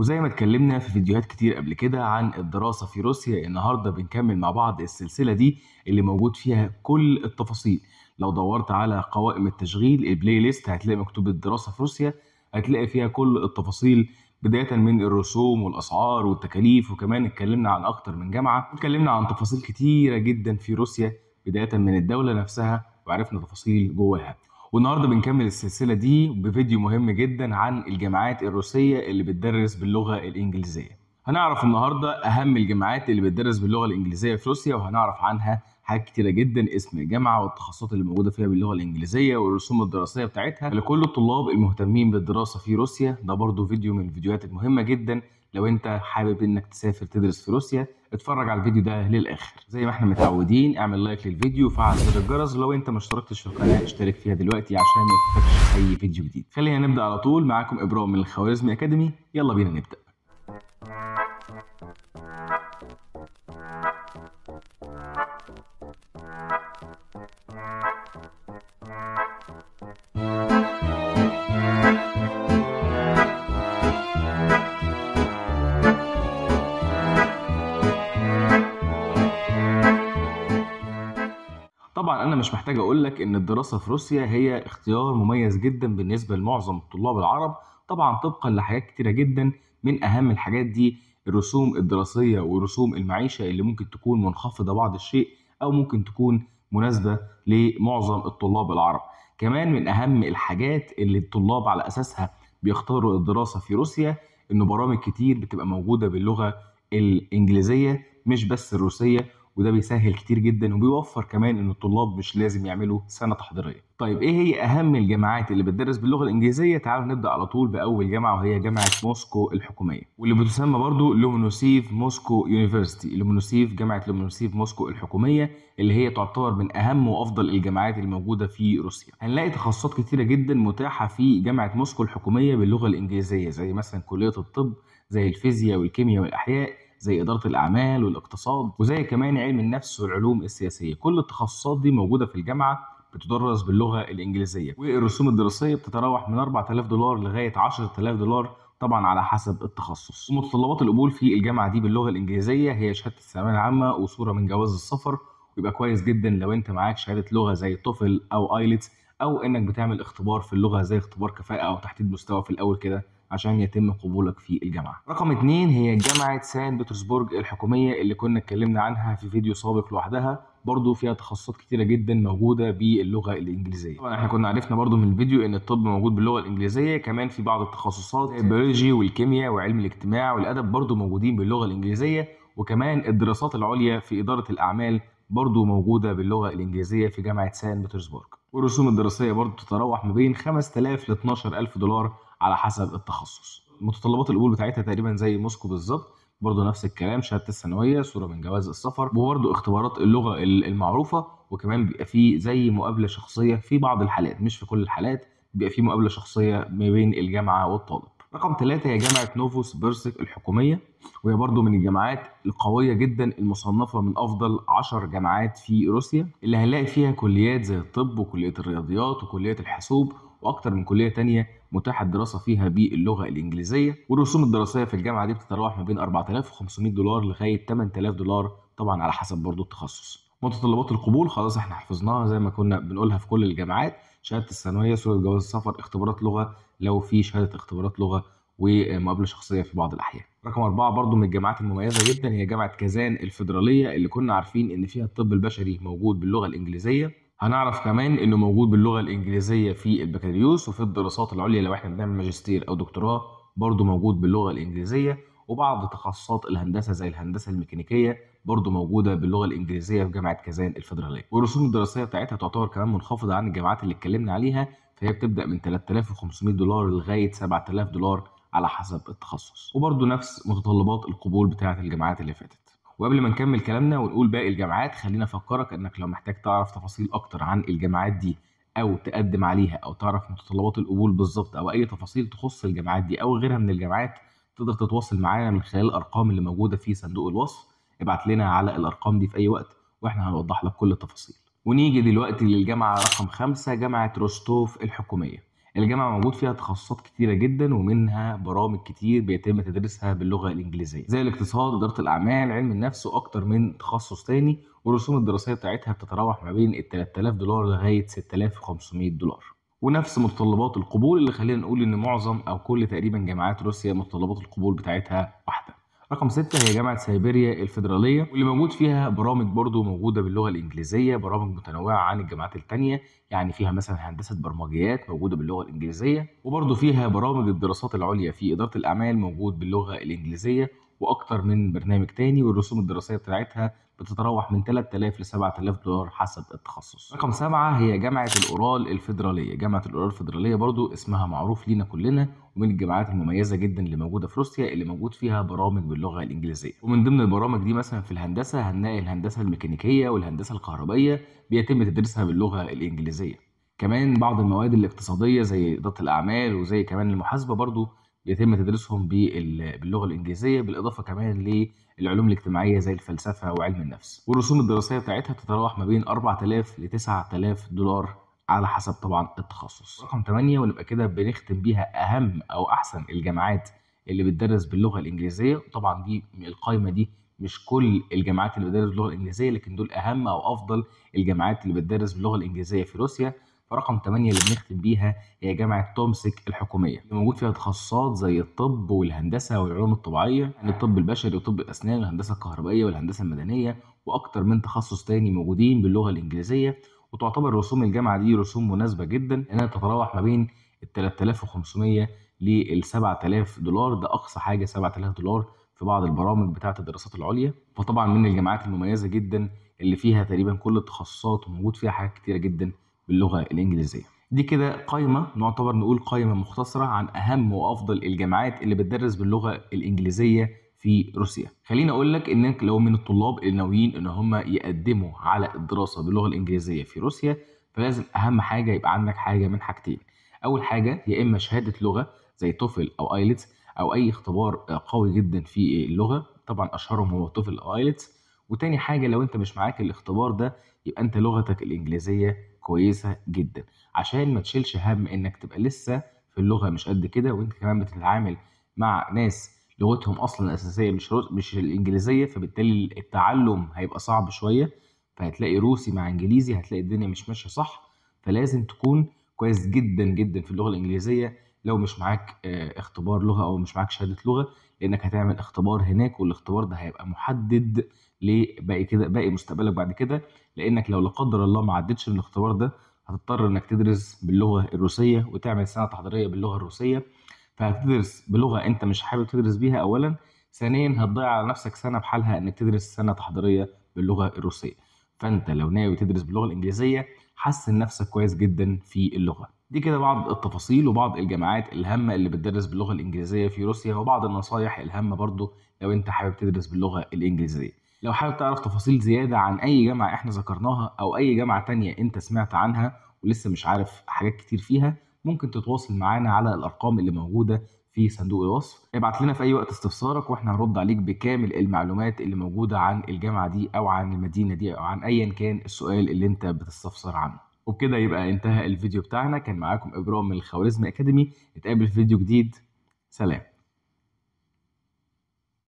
وزي ما اتكلمنا في فيديوهات كتير قبل كده عن الدراسة في روسيا النهاردة بنكمل مع بعض السلسلة دي اللي موجود فيها كل التفاصيل. لو دورت على قوائم التشغيل البلاي ليست هتلاقي مكتوب الدراسة في روسيا هتلاقي فيها كل التفاصيل بداية من الرسوم والأسعار والتكاليف وكمان اتكلمنا عن أكتر من جامعة اتكلمنا عن تفاصيل كتيرة جدا في روسيا بداية من الدولة نفسها وعرفنا تفاصيل جواها. والنهارده بنكمل السلسله دي بفيديو مهم جدا عن الجامعات الروسيه اللي بتدرس باللغة الانجليزيه. هنعرف النهارده اهم الجامعات اللي بتدرس باللغة الانجليزيه في روسيا وهنعرف عنها حاجات كتيرة جدا اسم الجامعة والتخصصات اللي موجودة فيها باللغة الإنجليزية والرسوم الدراسية بتاعتها. لكل الطلاب المهتمين بالدراسة في روسيا ده برضو فيديو من الفيديوهات المهمة جدا. لو انت حابب انك تسافر تدرس في روسيا اتفرج على الفيديو ده للآخر. زي ما إحنا متعودين اعمل لايك للفيديو وفعل زر الجرس لو انت ما اشتركتش في القناة اشترك فيها دلوقتي عشان ما أي فيديو جديد. خلينا نبدأ على طول. معاكم إبراهيم من الخوارزمي أكاديمي. يلا بينا نبدأ. طبعا أنا مش محتاج أقول لك إن الدراسة في روسيا هي اختيار مميز جدا بالنسبة لمعظم الطلاب العرب طبعا طبقا لحاجات كتيرة جدا. من أهم الحاجات دي الرسوم الدراسية ورسوم المعيشة اللي ممكن تكون منخفضة بعض الشيء أو ممكن تكون مناسبة لمعظم الطلاب العرب. كمان من أهم الحاجات اللي الطلاب على أساسها بيختاروا الدراسة في روسيا إنه برامج كتير بتبقى موجودة باللغة الإنجليزية مش بس الروسية. وده بيسهل كتير جدا وبيوفر كمان إن الطلاب مش لازم يعملوا سنة تحضيرية. طيب إيه هي أهم الجامعات اللي بتدرس باللغة الإنجليزية؟ تعالوا نبدأ على طول بأول جامعة وهي جامعة موسكو الحكومية واللي بتسمى برضو Lomonosov Moscow University، لومونوسوف جامعة لومونوسوف موسكو الحكومية اللي هي تعتبر من أهم وأفضل الجامعات الموجودة في روسيا. هنلاقي تخصصات كتيرة جدا متاحة في جامعة موسكو الحكومية باللغة الإنجليزية زي مثلا كلية الطب زي الفيزياء والكيمياء والأحياء زي إدارة الأعمال والاقتصاد وزي كمان علم النفس والعلوم السياسية. كل التخصصات دي موجودة في الجامعة بتدرس باللغة الإنجليزية. والرسوم الدراسية بتتراوح من 4000 دولار لغاية 10000 دولار طبعا على حسب التخصص. ومتطلبات القبول في الجامعة دي باللغة الإنجليزية هي شهادة الثانوية العامة وصورة من جواز السفر ويبقى كويس جدا لو أنت معاك شهادة لغة زي توفل أو ايلتس أو إنك بتعمل اختبار في اللغة زي اختبار كفاءة أو تحديد مستوى في الأول كده. عشان يتم قبولك في الجامعة. رقم اتنين هي جامعة سان بطرسبرج الحكومية اللي كنا اتكلمنا عنها في فيديو سابق لوحدها برضو فيها تخصصات كتيرة جدا موجودة باللغة الإنجليزية. طبعا إحنا كنا عرفنا برضو من الفيديو إن الطب موجود باللغة الإنجليزية كمان في بعض التخصصات البيولوجي والكيمياء وعلم الاجتماع والأدب برضو موجودين باللغة الإنجليزية وكمان الدراسات العليا في إدارة الأعمال برضو موجودة باللغة الإنجليزية في جامعة سان بطرسبرج. والرسوم الدراسية برضو تتراوح ما بين 5000 ل 12000 دولار على حسب التخصص. متطلبات القبول بتاعتها تقريبا زي موسكو بالظبط برضه نفس الكلام شهادة الثانوية صورة من جواز السفر وبرضه اختبارات اللغة المعروفة وكمان بيبقى فيه زي مقابلة شخصية في بعض الحالات مش في كل الحالات بيبقى فيه مقابلة شخصية ما بين الجامعة والطالب رقم ثلاثة هي جامعة نوفوس بيرسك الحكومية وهي برضو من الجامعات القوية جدا المصنفة من أفضل عشر جامعات في روسيا اللي هنلاقي فيها كليات زي الطب وكلية الرياضيات وكلية الحاسوب وأكتر من كلية تانية متاح الدراسة فيها باللغة الإنجليزية والرسوم الدراسية في الجامعة دي بتتراوح ما بين 4500 دولار لغاية 8000 دولار طبعا على حسب برضو التخصص. متطلبات القبول خلاص إحنا حفظناها زي ما كنا بنقولها في كل الجامعات شهادة الثانوية صورة جواز السفر اختبارات لغة لو في شهادة اختبارات لغة ومقابلة شخصية في بعض الأحيان. رقم أربعة برضو من الجامعات المميزة جدا هي جامعة كازان الفيدرالية اللي كنا عارفين إن فيها الطب البشري موجود باللغة الإنجليزية. هنعرف كمان إنه موجود باللغة الإنجليزية في البكالوريوس وفي الدراسات العليا لو إحنا بنعمل ماجستير أو دكتوراه برضه موجود باللغة الإنجليزية وبعض تخصصات الهندسة زي الهندسة الميكانيكية برضه موجودة باللغة الإنجليزية في جامعة كازان الفيدرالية. والرسوم الدراسية بتاعتها تعتبر كمان منخفضة عن الجامعات اللي اتكلمنا عليها فهي بتبدأ من 3500 دولار لغاية 7000 دولار على حسب التخصص. وبرضه نفس متطلبات القبول بتاعة الجامعات اللي فاتت. وقبل ما نكمل كلامنا ونقول باقي الجامعات خلينا أفكرك إنك لو محتاج تعرف تفاصيل أكتر عن الجامعات دي أو تقدم عليها أو تعرف متطلبات القبول بالظبط أو أي تفاصيل تخص الجامعات دي أو غيرها من الجامعات تقدر تتواصل معانا من خلال الأرقام اللي موجودة في صندوق الوصف. ابعت لنا على الأرقام دي في أي وقت وإحنا هنوضح لك كل التفاصيل. ونيجي دلوقتي للجامعة رقم خمسة جامعة روستوف الحكومية. الجامعة موجود فيها تخصصات كتيرة جدا ومنها برامج كتير بيتم تدريسها باللغة الإنجليزية. زي الاقتصاد إدارة الأعمال علم النفس وأكتر من تخصص تاني. والرسوم الدراسية بتاعتها بتتراوح ما بين ال 3000 دولار لغاية 6500 دولار. ونفس متطلبات القبول اللي خلينا نقول إن معظم أو كل تقريبا جامعات روسيا متطلبات القبول بتاعتها واحدة. رقم ستة هي جامعة سيبيريا الفيدرالية واللي موجود فيها برامج برضو موجودة باللغة الإنجليزية برامج متنوعة عن الجامعات التانية يعني فيها مثلا هندسة برمجيات موجودة باللغة الإنجليزية وبرضو فيها برامج الدراسات العليا في إدارة الأعمال موجود باللغة الإنجليزية وأكتر من برنامج تاني والرسوم الدراسية بتاعتها بتتراوح من 3000 ل 7000 دولار حسب التخصص. رقم سبعة هي جامعة الأورال الفيدرالية، جامعة الأورال الفيدرالية برضو اسمها معروف لينا كلنا ومن الجامعات المميزة جدا اللي موجودة في روسيا اللي موجود فيها برامج باللغة الإنجليزية. ومن ضمن البرامج دي مثلا في الهندسة هنلاقي الهندسة الميكانيكية والهندسة الكهربائية بيتم تدريسها باللغة الإنجليزية. كمان بعض المواد الاقتصادية زي إدارة الأعمال وزي كمان المحاسبة برضو بيتم تدريسهم باللغة الإنجليزية بالإضافة كمان للعلوم الاجتماعية زي الفلسفة وعلم النفس. والرسوم الدراسية بتاعتها بتتراوح ما بين 4000 ل 9000 دولار على حسب طبعا التخصص. رقم 8 ونبقى كده بنختم بيها أهم أو أحسن الجامعات اللي بتدرس باللغة الإنجليزية. وطبعا دي القائمه دي مش كل الجامعات اللي بتدرس باللغة الإنجليزية لكن دول أهم أو أفضل الجامعات اللي بتدرس باللغة الإنجليزية في روسيا. فرقم 8 اللي بنختم بيها هي جامعة تومسك الحكومية. اللي موجود فيها تخصصات زي الطب والهندسة والعلوم الطبيعية يعني الطب البشري وطب الأسنان والهندسة الكهربائية والهندسة المدنية وأكتر من تخصص تاني موجودين باللغة الإنجليزية وتعتبر رسوم الجامعة دي رسوم مناسبة جدا لأنها تتراوح ما بين ال 3500 لل 7000 دولار. ده أقصى حاجة 7000 دولار في بعض البرامج بتاعة الدراسات العليا. فطبعا من الجامعات المميزة جدا اللي فيها تقريبا كل التخصصات وموجود فيها حاجات كتيرة جدا باللغة الإنجليزية. دي كده قائمه نعتبر نقول قائمه مختصرة عن أهم وأفضل الجامعات اللي بتدرس باللغة الإنجليزية في روسيا. خليني أقول لك إنك لو من الطلاب الناويين إن هم يقدموا على الدراسة باللغة الإنجليزية في روسيا فلازم أهم حاجة يبقى عندك حاجة من حاجتين. أول حاجة يا إما شهادة لغة زي TOEFL أو IELTS أو أي اختبار قوي جدا في اللغة طبعا أشهرهم هو TOEFL أو IELTS وتاني حاجة لو أنت مش معاك الاختبار ده يبقى أنت لغتك الإنجليزية كويسة جدا. عشان ما تشيلش هم إنك تبقى لسه في اللغة مش قد كده وإنت كمان بتتعامل مع ناس لغتهم أصلا الاساسيه مش مش الإنجليزية فبالتالي التعلم هيبقى صعب شوية. فهتلاقي روسي مع إنجليزي هتلاقي الدنيا مش ماشية صح. فلازم تكون كويس جدا جدا في اللغة الإنجليزية. لو مش معاك اختبار لغة أو مش معاك شهادة لغة لأنك هتعمل اختبار هناك والاختبار ده هيبقى محدد لباقي كده باقي مستقبلك بعد كده لأنك لو لا قدر الله ما عدتش من الاختبار ده هتضطر إنك تدرس باللغة الروسية وتعمل سنه تحضيرية باللغة الروسية. فهتدرس بلغة أنت مش حابب تدرس بيها اولا ثانيا هتضيع على نفسك سنة بحالها إنك تدرس سنه تحضيرية باللغة الروسية. فأنت لو ناوي تدرس باللغة الإنجليزية حسن نفسك كويس جدا في اللغة. دي كده بعض التفاصيل وبعض الجامعات الهامة اللي بتدرس باللغة الإنجليزية في روسيا وبعض النصايح الهامة برضو لو أنت حابب تدرس باللغة الإنجليزية. لو حابب تعرف تفاصيل زيادة عن أي جامعة إحنا ذكرناها أو أي جامعة تانية أنت سمعت عنها ولسه مش عارف حاجات كتير فيها ممكن تتواصل معانا على الأرقام اللي موجودة في صندوق الوصف. ابعت لنا في أي وقت استفسارك وإحنا هنرد عليك بكامل المعلومات اللي موجودة عن الجامعة دي أو عن المدينة دي أو عن أيا كان السؤال اللي أنت بتستفسر عنه. وبكده يبقى انتهى الفيديو بتاعنا. كان معاكم إبراهيم من الخوارزمي أكاديمي. نتقابل في فيديو جديد. سلام.